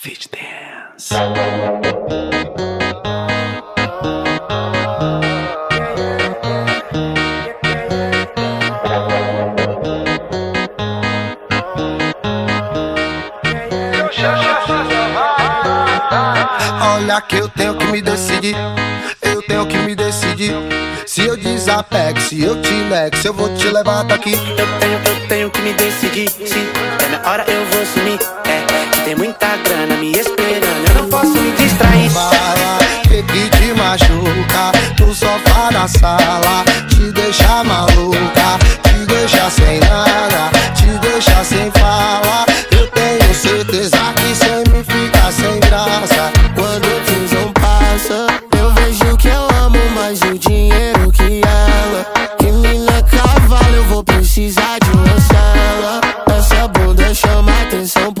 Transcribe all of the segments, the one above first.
Fit Dance. Olha que eu tenho que me decidir, eu tenho que me decidir. Se eu desapego, se eu te nego, se eu vou te levar daqui. Eu tenho, eu tenho que me decidir. Se é na hora eu vou sumir. Tem muita grana me esperando. Eu não posso me distrair. Bala que, te machuca no sofá da sala, te deixa maluca, te deixa sem nada, te deixa sem fala. Eu tenho certeza que sem mim fica sem graça. Quando o tesão passa, eu vejo que eu amo mais o dinheiro que ela. Que mina cavalo, eu vou precisar de uma cela. Essa bunda chama atenção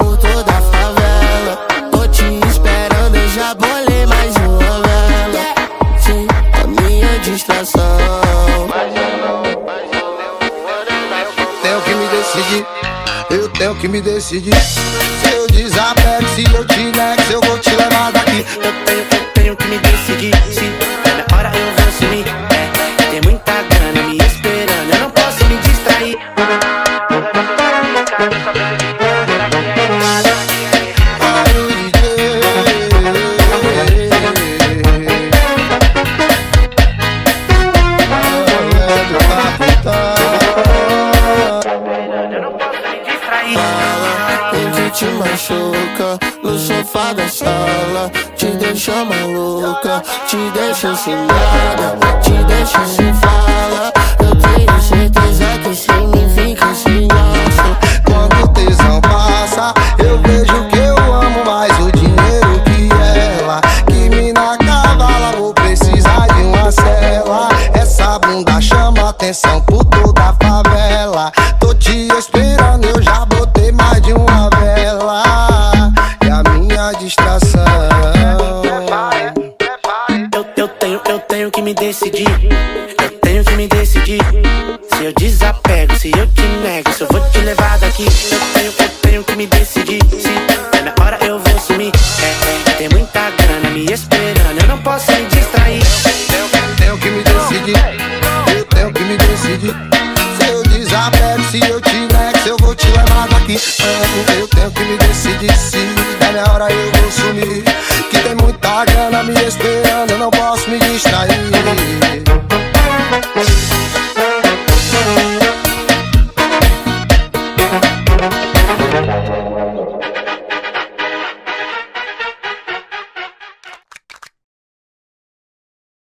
decidir, eu tenho que me decidir. Se eu desapego, se eu te nego, se eu vou te levar daqui. Eu tenho, eu tenho que me decidir. Se é na hora eu vou sumir. É tem muita grana me esperando. Eu não posso me distrair. Machuca no sofá da sala, te deixa maluca, te deixa sem nada, te deixa sem fala. Eu tenho certeza que sem mim fica sem graça. Quando o tesão passa, eu vejo que eu amo mais o dinheiro que ela. Que mina cavala, vou precisar de uma cela. Essa bunda chama atenção por toda a me decidir. Eu tenho que me decidir. Se eu desapego, se eu te nego, se eu vou te levar daqui. Eu tenho, eu tenho que me decidir. Se é na hora eu vou sumir. É, é, tem muita grana me esperando. Eu não posso me distrair. Tenho que me decidir, eu tenho que me decidir. Se eu desapego, se eu te nego, se eu vou te levar daqui. Eu tenho que me decidir, se é minha hora eu mir es bären, dann pass mich nicht.